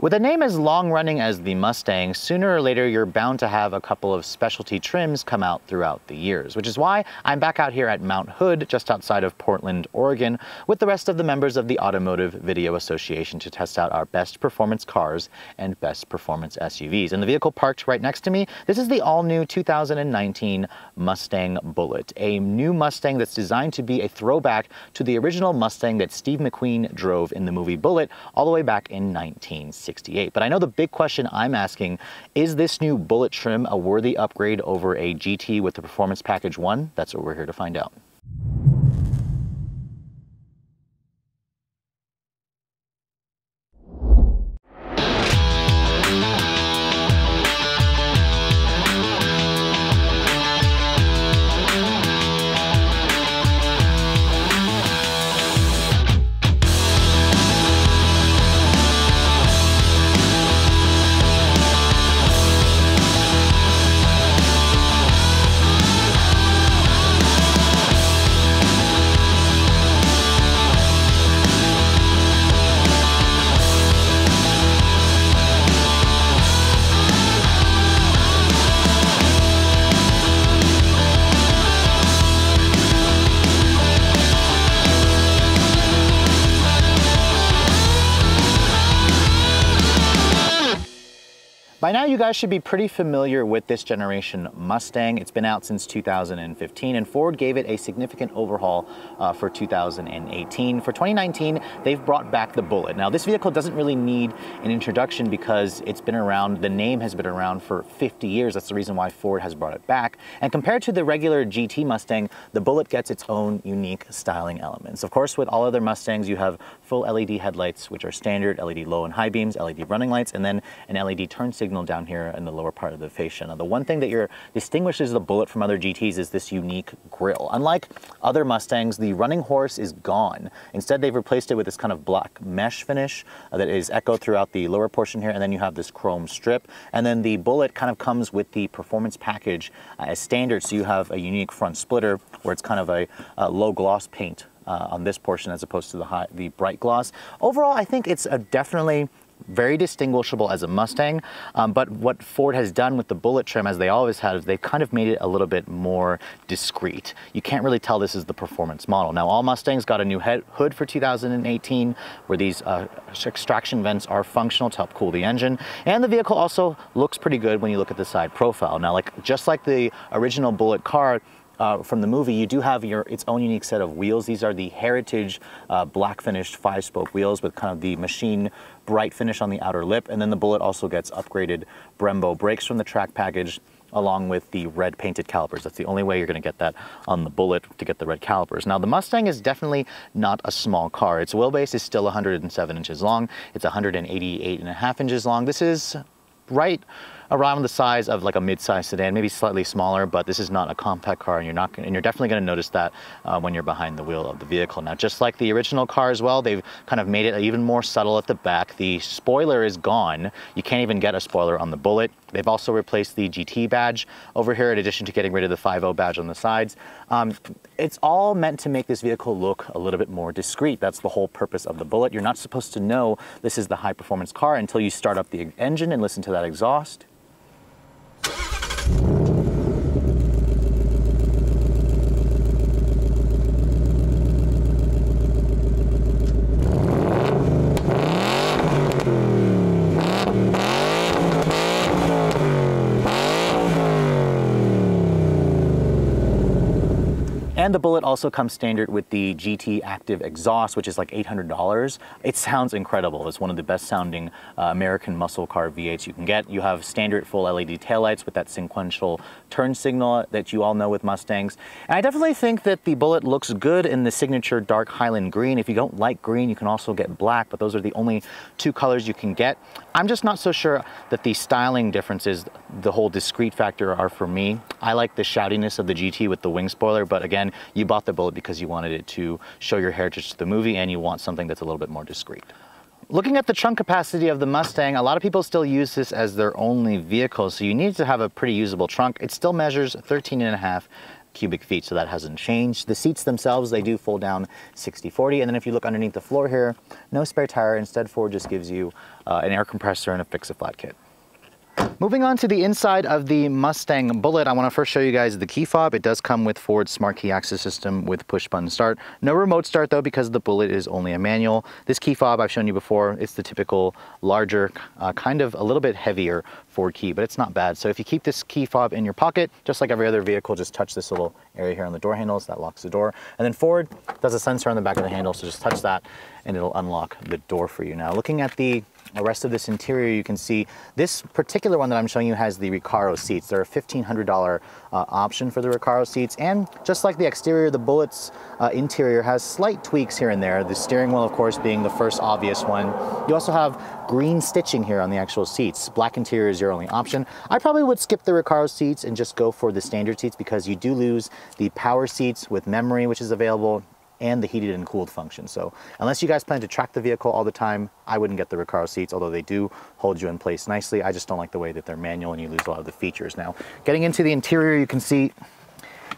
With a name as long-running as the Mustang, sooner or later you're bound to have a couple of specialty trims come out throughout the years, which is why I'm back out here at Mount Hood, just outside of Portland, Oregon, with the rest of the members of the Automotive Video Association to test out our best performance cars and best performance SUVs. And the vehicle parked right next to me, this is the all-new 2019 Mustang Bullitt, a new Mustang that's designed to be a throwback to the original Mustang that Steve McQueen drove in the movie Bullitt all the way back in 1960. But I know the big question I'm asking, is this new Bullitt trim a worthy upgrade over a GT with the Performance Package 1? That's what we're here to find out. By now you guys should be pretty familiar with this generation Mustang. It's been out since 2015 and Ford gave it a significant overhaul uh, for 2018. For 2019, they've brought back the Bullitt. Now this vehicle doesn't really need an introduction because it's been around, the name has been around for 50 years. That's the reason why Ford has brought it back. And compared to the regular GT Mustang, the Bullitt gets its own unique styling elements. Of course, with all other Mustangs, you have full LED headlights, which are standard LED low and high beams, LED running lights, and then an LED turn signal down here in the lower part of the fascia. Now, the one thing that distinguishes the Bullitt from other GTs is this unique grille. Unlike other Mustangs, the running horse is gone. Instead, they've replaced it with this kind of black mesh finish uh, that is echoed throughout the lower portion here, and then you have this chrome strip. And then the Bullitt kind of comes with the performance package uh, as standard, so you have a unique front splitter where it's kind of a, a low gloss paint uh, on this portion as opposed to the high, the bright gloss. Overall, I think it's a definitely very distinguishable as a Mustang, um, but what Ford has done with the Bullitt trim, as they always have, is they've kind of made it a little bit more discreet. You can't really tell this is the performance model. Now, all Mustangs got a new head, hood for 2018, where these uh, extraction vents are functional to help cool the engine, and the vehicle also looks pretty good when you look at the side profile. Now, like just like the original Bullitt car, uh, from the movie, you do have your its own unique set of wheels. These are the Heritage uh, black finished five spoke wheels with kind of the machine bright finish on the outer lip. And then the Bullitt also gets upgraded Brembo brakes from the track package along with the red painted calipers. That's the only way you're going to get that on the Bullitt to get the red calipers. Now the Mustang is definitely not a small car. Its wheelbase is still 107 inches long. It's 188 and a half inches long. This is right around the size of like a mid-size sedan, maybe slightly smaller, but this is not a compact car and you're not and you're definitely going to notice that uh, when you're behind the wheel of the vehicle. Now, just like the original car as well, they've kind of made it even more subtle at the back. The spoiler is gone. You can't even get a spoiler on the Bullitt. They've also replaced the GT badge over here in addition to getting rid of the 5.0 badge on the sides. Um, it's all meant to make this vehicle look a little bit more discreet. That's the whole purpose of the Bullitt. You're not supposed to know this is the high performance car until you start up the engine and listen to that exhaust. And the Bullitt also comes standard with the GT Active exhaust, which is like $800. It sounds incredible. It's one of the best sounding uh, American muscle car V8s you can get. You have standard full LED taillights with that sequential turn signal that you all know with Mustangs. And I definitely think that the Bullitt looks good in the signature dark Highland green. If you don't like green, you can also get black, but those are the only two colors you can get. I'm just not so sure that the styling differences, the whole discreet factor are for me. I like the shoutiness of the GT with the wing spoiler, but again, you bought the Bullitt because you wanted it to show your heritage to the movie and you want something that's a little bit more discreet. Looking at the trunk capacity of the Mustang, a lot of people still use this as their only vehicle, so you need to have a pretty usable trunk. It still measures 13 and a half cubic feet, so that hasn't changed. The seats themselves, they do fold down 60-40, and then if you look underneath the floor here, no spare tire. Instead, Ford just gives you uh, an air compressor and a fix-a-flat kit. Moving on to the inside of the Mustang Bullitt, I want to first show you guys the key fob. It does come with Ford's smart key access system with push button start. No remote start though because the Bullitt is only a manual. This key fob I've shown you before, it's the typical larger, uh, kind of a little bit heavier Ford key, but it's not bad. So if you keep this key fob in your pocket, just like every other vehicle, just touch this little area here on the door handles, that locks the door. And then Ford does a sensor on the back of the handle, so just touch that and it'll unlock the door for you. Now looking at the the rest of this interior, you can see this particular one that I'm showing you has the Recaro seats. They're a $1,500 uh, option for the Recaro seats. And just like the exterior, the Bullitt's uh, interior has slight tweaks here and there. The steering wheel, of course, being the first obvious one. You also have green stitching here on the actual seats. Black interior is your only option. I probably would skip the Recaro seats and just go for the standard seats because you do lose the power seats with memory, which is available and the heated and cooled function. So unless you guys plan to track the vehicle all the time, I wouldn't get the Recaro seats, although they do hold you in place nicely. I just don't like the way that they're manual and you lose a lot of the features. Now, getting into the interior, you can see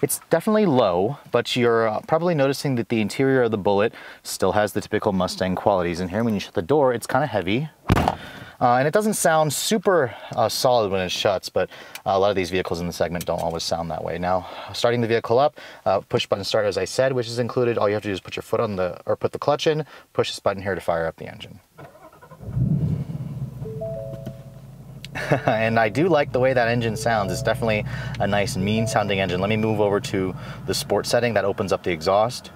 it's definitely low, but you're uh, probably noticing that the interior of the Bullitt still has the typical Mustang qualities in here. When you shut the door, it's kind of heavy. Uh, and it doesn't sound super uh, solid when it shuts, but uh, a lot of these vehicles in the segment don't always sound that way. Now, starting the vehicle up, uh, push button start as I said, which is included. All you have to do is put your foot on the, or put the clutch in, push this button here to fire up the engine. and I do like the way that engine sounds. It's definitely a nice mean sounding engine. Let me move over to the sport setting that opens up the exhaust.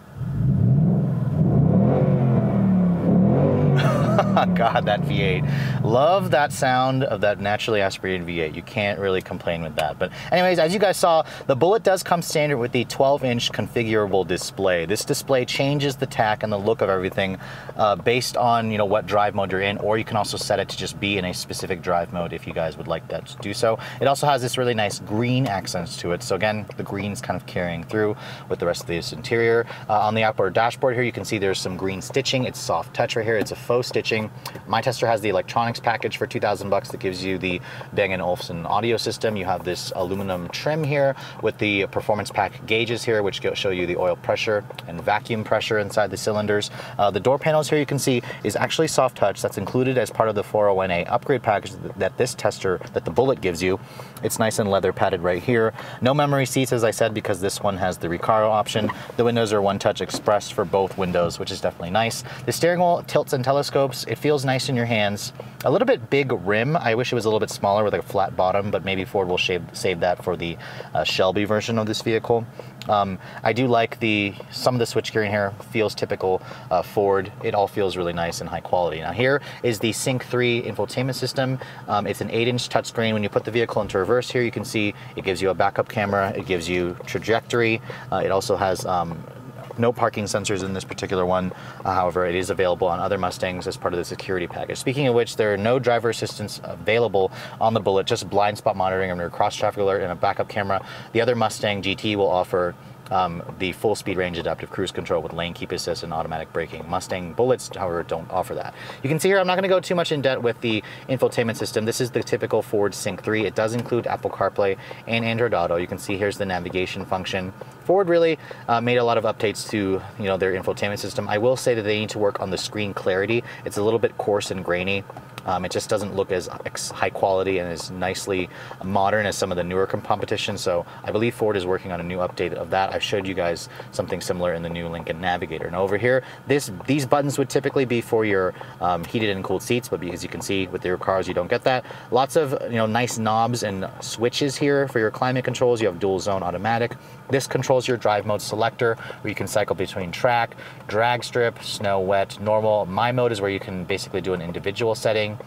God, that V8. Love that sound of that naturally aspirated V8. You can't really complain with that. But anyways, as you guys saw, the Bullitt does come standard with the 12-inch configurable display. This display changes the tack and the look of everything uh, based on you know what drive mode you're in, or you can also set it to just be in a specific drive mode if you guys would like that to do so. It also has this really nice green accents to it. So again, the green's kind of carrying through with the rest of this interior. Uh, on the outboard dashboard here, you can see there's some green stitching. It's soft touch right here. It's a faux stitching my tester has the electronics package for 2000 bucks that gives you the Bang & Olufsen audio system. You have this aluminum trim here with the performance pack gauges here, which show you the oil pressure and vacuum pressure inside the cylinders. Uh, the door panels here you can see is actually soft touch. That's included as part of the 401A upgrade package that this tester, that the Bullitt gives you. It's nice and leather padded right here. No memory seats, as I said, because this one has the Recaro option. The windows are One Touch Express for both windows, which is definitely nice. The steering wheel tilts and telescopes. It feels nice in your hands. A little bit big rim. I wish it was a little bit smaller with like a flat bottom, but maybe Ford will shave, save that for the uh, Shelby version of this vehicle. Um, I do like the, some of the switch gearing here feels typical uh, Ford. It all feels really nice and high quality. Now here is the Sync 3 infotainment system. Um, it's an 8-inch touchscreen. When you put the vehicle into reverse here, you can see it gives you a backup camera. It gives you trajectory. Uh, it also has um, no parking sensors in this particular one. Uh, however, it is available on other Mustangs as part of the security package. Speaking of which, there are no driver assistance available on the Bullitt, just blind spot monitoring a cross traffic alert and a backup camera. The other Mustang GT will offer um, the full speed range adaptive cruise control with lane keep assist and automatic braking. Mustang Bullitts, however, don't offer that. You can see here, I'm not going to go too much in depth with the infotainment system. This is the typical Ford Sync 3. It does include Apple CarPlay and Android Auto. You can see here's the navigation function. Ford really uh, made a lot of updates to you know their infotainment system. I will say that they need to work on the screen clarity. It's a little bit coarse and grainy. Um, it just doesn't look as high quality and as nicely modern as some of the newer competition. So I believe Ford is working on a new update of that. I've showed you guys something similar in the new Lincoln Navigator. Now over here, this these buttons would typically be for your um, heated and cooled seats, but as you can see with your cars, you don't get that. Lots of you know nice knobs and switches here for your climate controls. You have dual zone automatic. This controls your drive mode selector where you can cycle between track, drag strip, snow, wet, normal. My mode is where you can basically do an individual setting.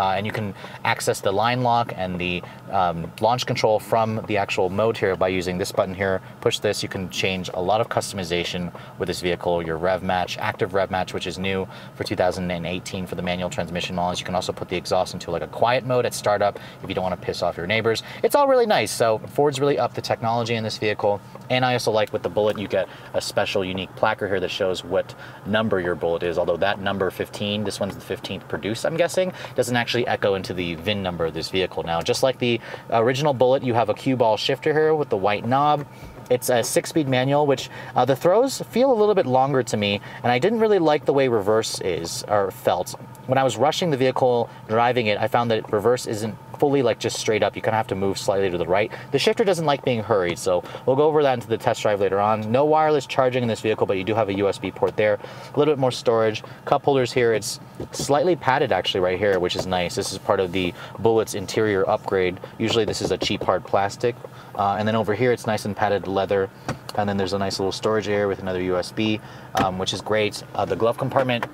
Uh, and you can access the line lock and the um, launch control from the actual mode here by using this button here. Push this, you can change a lot of customization with this vehicle. Your rev match, active rev match, which is new for 2018 for the manual transmission models. You can also put the exhaust into like a quiet mode at startup if you don't want to piss off your neighbors. It's all really nice. So Ford's really upped the technology in this vehicle. And I also like with the Bullitt, you get a special unique placard here that shows what number your Bullitt is. Although that number 15, this one's the 15th produced, I'm guessing, doesn't actually echo into the VIN number of this vehicle. Now, just like the original Bullitt, you have a cue ball shifter here with the white knob. It's a six-speed manual, which uh, the throws feel a little bit longer to me, and I didn't really like the way reverse is or felt. When I was rushing the vehicle, driving it, I found that reverse isn't fully like just straight up. You kind of have to move slightly to the right. The shifter doesn't like being hurried, so we'll go over that into the test drive later on. No wireless charging in this vehicle, but you do have a USB port there. A little bit more storage. Cup holders here. It's slightly padded actually right here, which is nice. This is part of the Bullitt's interior upgrade. Usually this is a cheap hard plastic. Uh, and then over here, it's nice and padded leather. And then there's a nice little storage area with another USB, um, which is great. Uh, the glove compartment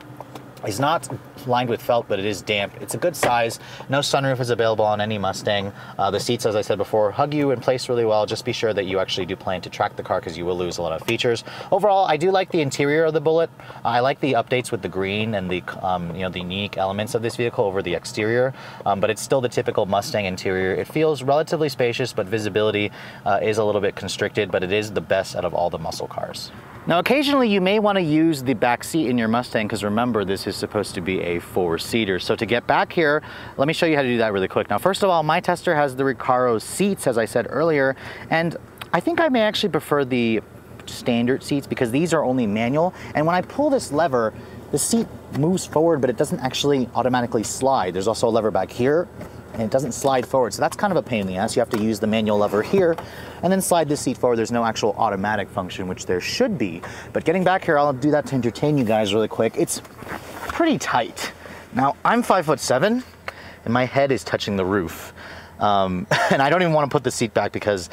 is not lined with felt, but it is damp. It's a good size. No sunroof is available on any Mustang. Uh, the seats, as I said before, hug you in place really well. Just be sure that you actually do plan to track the car because you will lose a lot of features. Overall, I do like the interior of the Bullitt. I like the updates with the green and the um, you know the unique elements of this vehicle over the exterior, um, but it's still the typical Mustang interior. It feels relatively spacious, but visibility uh, is a little bit constricted, but it is the best out of all the muscle cars. Now, occasionally you may want to use the back seat in your Mustang because remember, this is supposed to be a four-seater. So to get back here, let me show you how to do that really quick. Now, first of all, my tester has the Recaro seats, as I said earlier, and I think I may actually prefer the standard seats because these are only manual. And when I pull this lever, the seat moves forward, but it doesn't actually automatically slide. There's also a lever back here and it doesn't slide forward. So that's kind of a pain in the ass. You have to use the manual lever here and then slide the seat forward. There's no actual automatic function, which there should be. But getting back here, I'll do that to entertain you guys really quick. It's pretty tight. Now, I'm five foot seven and my head is touching the roof. Um, and I don't even want to put the seat back because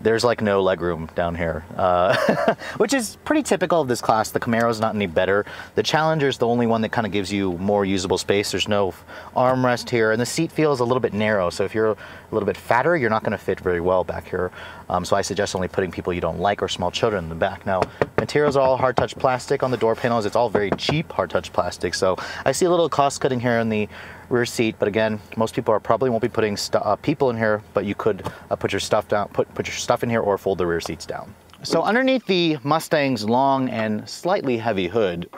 there's like no legroom down here, uh, which is pretty typical of this class. The Camaro's not any better. The Challenger's the only one that kind of gives you more usable space. There's no armrest here, and the seat feels a little bit narrow. So if you're a little bit fatter, you're not going to fit very well back here. Um, so I suggest only putting people you don't like or small children in the back. Now, materials are all hard touch plastic on the door panels. It's all very cheap hard touch plastic. So I see a little cost cutting here in the rear seat. But again, most people are probably won't be putting uh, people in here, but you could uh, put your stuff down, put, put your stuff in here or fold the rear seats down. So underneath the Mustang's long and slightly heavy hood,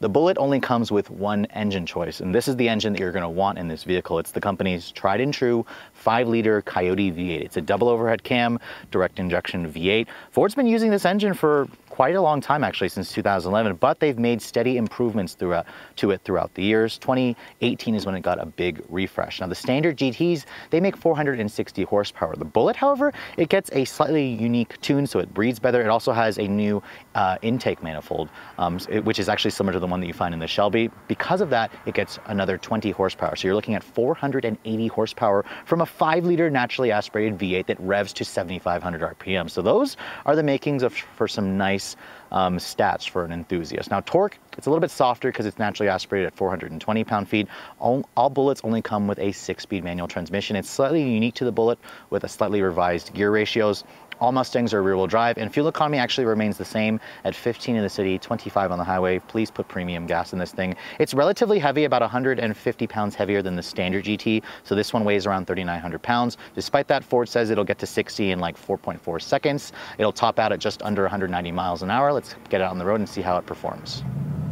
the Bullitt only comes with one engine choice, and this is the engine that you're gonna want in this vehicle. It's the company's tried and true 5-liter Coyote V8. It's a double overhead cam, direct injection V8. Ford's been using this engine for quite a long time actually since 2011 but they've made steady improvements throughout to it throughout the years. 2018 is when it got a big refresh. Now the standard gts they make 460 horsepower. The Bullitt, however it gets a slightly unique tune so it breathes better. It also has a new uh, intake manifold um, which is actually similar to the one that you find in the shelby. Because of that it gets another 20 horsepower. So you're looking at 480 horsepower from a 5 liter naturally aspirated v8 that revs to 7500 rpm so those are the makings of for some nice nice um, stats for an enthusiast. Now torque, it's a little bit softer because it's naturally aspirated at 420 pound-feet. All, all, Bullitts only come with a six-speed manual transmission. It's slightly unique to the Bullitt with a slightly revised gear ratios. All Mustangs are rear wheel drive and fuel economy actually remains the same at 15 in the city, 25 on the highway. Please put premium gas in this thing. It's relatively heavy, about 150 pounds heavier than the standard GT. So this one weighs around 3,900 pounds. Despite that, Ford says it'll get to 60 in like 4.4 seconds. It'll top out at just under 190 miles an hour. Let's get it on the road and see how it performs.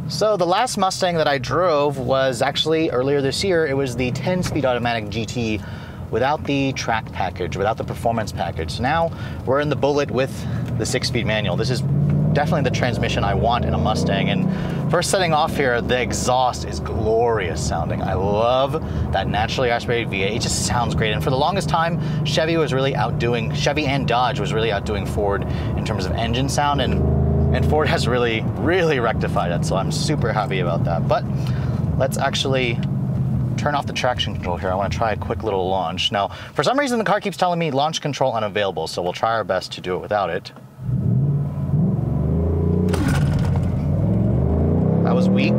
So the last Mustang that I drove was actually earlier this year. It was the 10-speed automatic GT without the track package, without the performance package. So now we're in the Bullitt with the six-speed manual. This is definitely the transmission I want in a Mustang. And first setting off here, the exhaust is glorious sounding. I love that naturally aspirated V8. It just sounds great. And for the longest time, Chevy was really outdoing, Chevy and Dodge was really outdoing Ford in terms of engine sound. And and Ford has really, really rectified it. So I'm super happy about that. But let's actually turn off the traction control here. I want to try a quick little launch. Now, for some reason, the car keeps telling me launch control unavailable, so we'll try our best to do it without it. That was weak.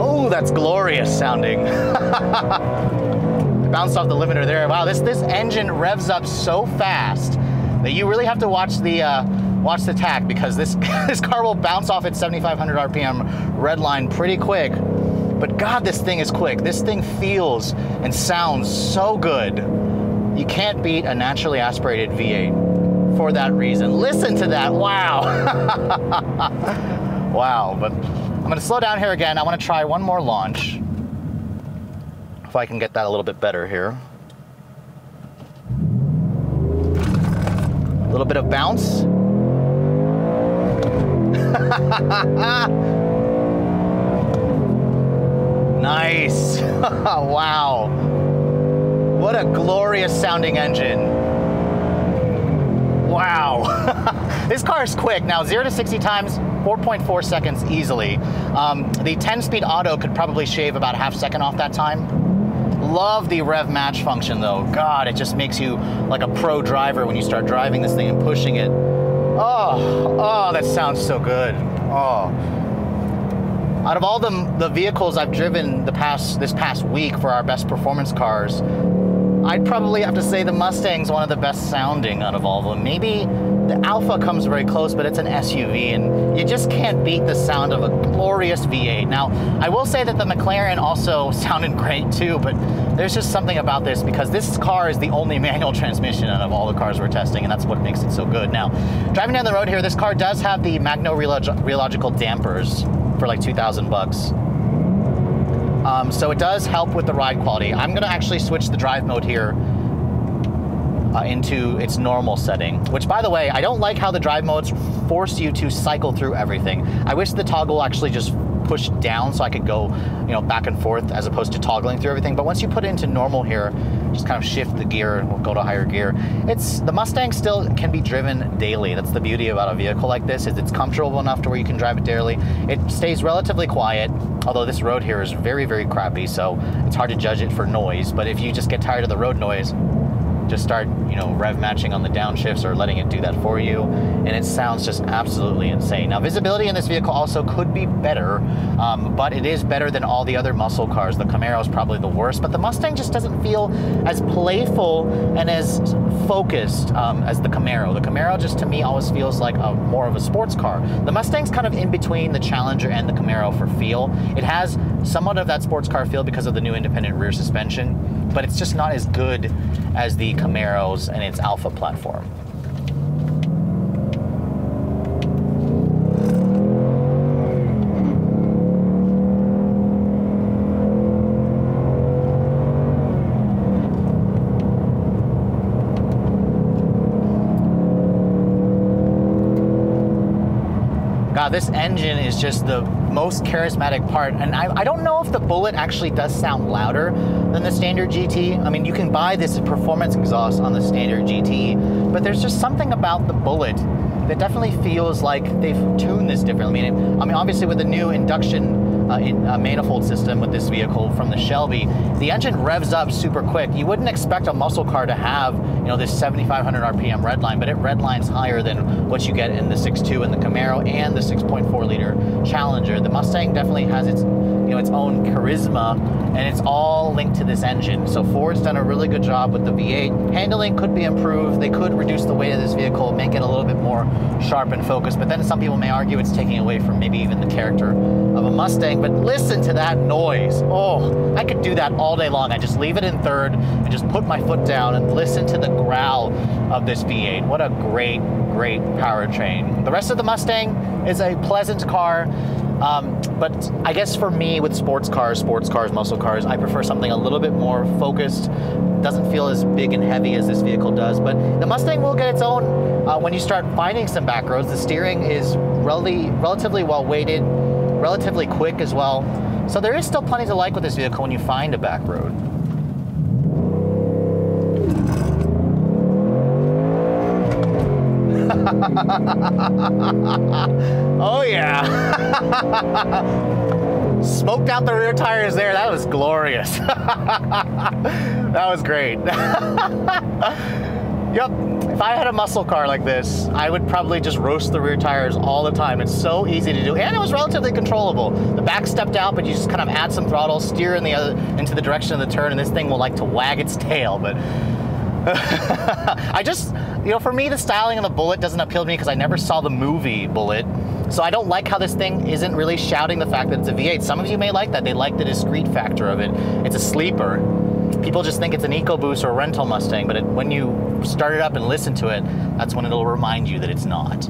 Oh, that's glorious sounding. bounced off the limiter there. Wow, this, this engine revs up so fast that you really have to watch the uh, watch the tach because this this car will bounce off at 7,500 RPM red line pretty quick. But God, this thing is quick. This thing feels and sounds so good. You can't beat a naturally aspirated V8 for that reason. Listen to that, wow. wow, but I'm gonna slow down here again. I wanna try one more launch. If I can get that a little bit better here. A little bit of bounce. nice. wow. What a glorious sounding engine. Wow. this car is quick. Now, 0 to 60 times, 4.4 seconds easily. Um, the 10-speed auto could probably shave about half second off that time. Love the rev match function though. God, it just makes you like a pro driver when you start driving this thing and pushing it. Oh, oh, that sounds so good. Oh. Out of all the, the vehicles I've driven the past this past week for our best performance cars, I'd probably have to say the Mustang's one of the best sounding out of all of them. Maybe the Alpha comes very close, but it's an SUV, and you just can't beat the sound of a glorious V8. Now, I will say that the McLaren also sounded great too, but there's just something about this because this car is the only manual transmission out of all the cars we're testing, and that's what makes it so good. Now, driving down the road here, this car does have the magnetorheological dampers for like 2,000 bucks. Um, so it does help with the ride quality. I'm gonna actually switch the drive mode here uh, into its normal setting, which by the way, I don't like how the drive modes force you to cycle through everything. I wish the toggle actually just pushed down so I could go, you know, back and forth as opposed to toggling through everything. But once you put it into normal here, just kind of shift the gear and we'll go to higher gear. It's the Mustang still can be driven daily. That's the beauty about a vehicle like this is it's comfortable enough to where you can drive it daily. It stays relatively quiet, although this road here is very, very crappy, so it's hard to judge it for noise. But if you just get tired of the road noise, just start, you know, rev matching on the downshifts or letting it do that for you. And it sounds just absolutely insane. Now, visibility in this vehicle also could be better, um, but it is better than all the other muscle cars. The Camaro is probably the worst, but the Mustang just doesn't feel as playful and as focused um, as the Camaro. The Camaro just to me always feels like a more of a sports car. The Mustang's kind of in between the Challenger and the Camaro for feel. It has somewhat of that sports car feel because of the new independent rear suspension but it's just not as good as the Camaros and its Alpha platform. God, this engine is just the most charismatic part. And I, I, don't know if the Bullitt actually does sound louder than the standard GT. I mean, you can buy this performance exhaust on the standard GT, but there's just something about the Bullitt that definitely feels like they've tuned this differently. I mean, I mean obviously with the new induction uh, in, uh, manifold system with this vehicle from the Shelby, the engine revs up super quick. You wouldn't expect a muscle car to have, you know, this 7,500 RPM redline, but it redlines higher than what you get in the 6.2 and the Camaro and the 6.4 liter Challenger. The Mustang definitely has its, you know, its own charisma, and it's all linked to this engine. So Ford's done a really good job with the V8. Handling could be improved. They could reduce the weight of this vehicle, make it a little bit more sharp and focused. But then some people may argue it's taking away from maybe even the character of a Mustang but listen to that noise. Oh, I could do that all day long. I just leave it in third and just put my foot down and listen to the growl of this V8. What a great, great powertrain. The rest of the Mustang is a pleasant car. Um, but I guess for me, with sports cars, sports cars, muscle cars, I prefer something a little bit more focused. Doesn't feel as big and heavy as this vehicle does. But the Mustang will get its own uh, when you start finding some back roads. The steering is really, relatively well weighted relatively quick as well. So there is still plenty to like with this vehicle when you find a back road. oh yeah. Smoked out the rear tires there. That was glorious. that was great. yep. If I had a muscle car like this, I would probably just roast the rear tires all the time. It's so easy to do, and it was relatively controllable. The back stepped out, but you just kind of add some throttle, steer in the other into the direction of the turn, and this thing will like to wag its tail. But I just, you know, for me, the styling of the Bullitt doesn't appeal to me because I never saw the movie Bullitt. So I don't like how this thing isn't really shouting the fact that it's a V8. Some of you may like that. They like the discreet factor of it. It's a sleeper people just think it's an EcoBoost or a rental Mustang, but it, when you start it up and listen to it, that's when it'll remind you that it's not.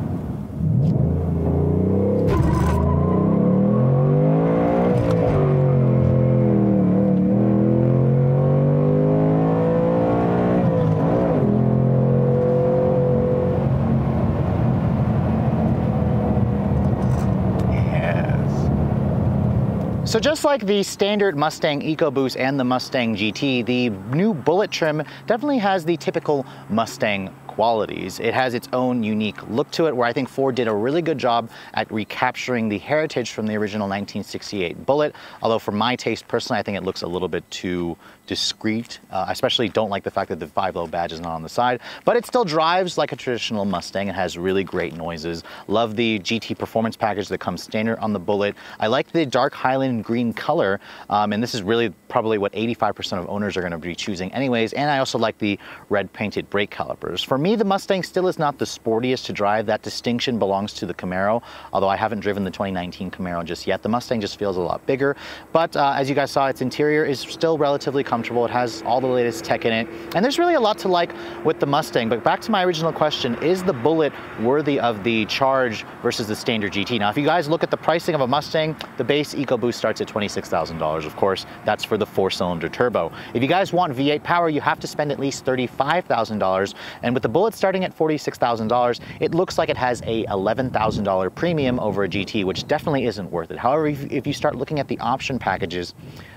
So just like the standard Mustang EcoBoost and the Mustang GT, the new Bullitt trim definitely has the typical Mustang qualities. It has its own unique look to it where I think Ford did a really good job at recapturing the heritage from the original 1968 Bullitt. Although for my taste personally, I think it looks a little bit too discreet. Uh, I especially don't like the fact that the five low badge is not on the side, but it still drives like a traditional Mustang. It has really great noises. Love the GT performance package that comes standard on the Bullitt. I like the dark Highland green color, um, and this is really probably what 85% of owners are gonna be choosing anyways. And I also like the red painted brake calipers. For me, the Mustang still is not the sportiest to drive. That distinction belongs to the Camaro, although I haven't driven the 2019 Camaro just yet. The Mustang just feels a lot bigger, but uh, as you guys saw, its interior is still relatively comfortable. It has all the latest tech in it, and there's really a lot to like with the Mustang, but back to my original question, is the Bullitt worthy of the Charge versus the standard GT? Now, if you guys look at the pricing of a Mustang, the base EcoBoost starts at $26,000. Of course, that's for the four-cylinder turbo. If you guys want V8 power, you have to spend at least $35,000, and with the Bullitt starting at $46,000, it looks like it has a $11,000 premium over a GT, which definitely isn't worth it. However, if you start looking at the option packages,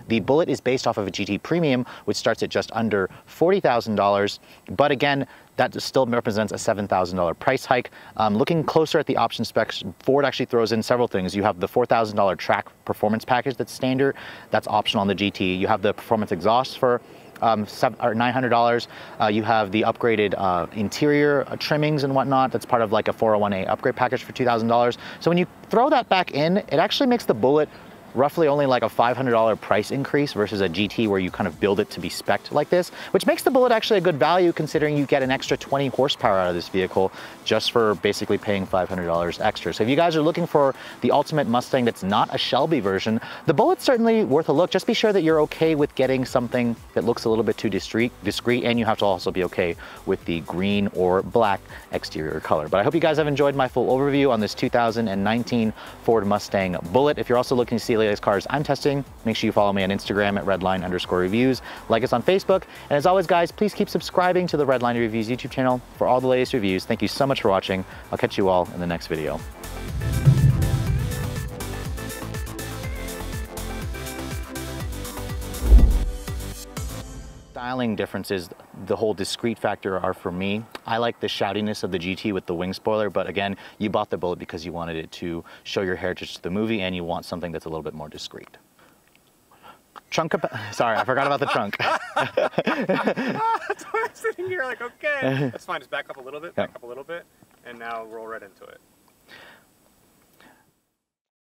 the Bullitt is based off of a GT Premium, which starts at just under $40,000. But again, that still represents a $7,000 price hike. Um, looking closer at the option specs, Ford actually throws in several things. You have the $4,000 track performance package that's standard, that's optional on the GT. You have the performance exhaust for um, $900. Uh, you have the upgraded uh, interior uh, trimmings and whatnot. That's part of like a 401A upgrade package for $2,000. So when you throw that back in, it actually makes the Bullitt roughly only like a $500 price increase versus a GT where you kind of build it to be spec'd like this, which makes the Bullitt actually a good value considering you get an extra 20 horsepower out of this vehicle just for basically paying $500 extra. So if you guys are looking for the ultimate Mustang that's not a Shelby version, the Bullitt's certainly worth a look. Just be sure that you're okay with getting something that looks a little bit too discreet, discreet and you have to also be okay with the green or black exterior color. But I hope you guys have enjoyed my full overview on this 2019 Ford Mustang Bullitt. If you're also looking to see latest cars I'm testing. Make sure you follow me on Instagram at redline underscore reviews. Like us on Facebook. And as always, guys, please keep subscribing to the Redline Reviews YouTube channel for all the latest reviews. Thank you so much for watching. I'll catch you all in the next video. Styling differences, the whole discreet factor are for me. I like the shoutiness of the GT with the wing spoiler, but again, you bought the Bullitt because you wanted it to show your heritage to the movie and you want something that's a little bit more discreet. Trunk, sorry, I forgot about the trunk. that's why I'm sitting here like, okay. That's fine, just back up a little bit, back up a little bit, and now roll right into it.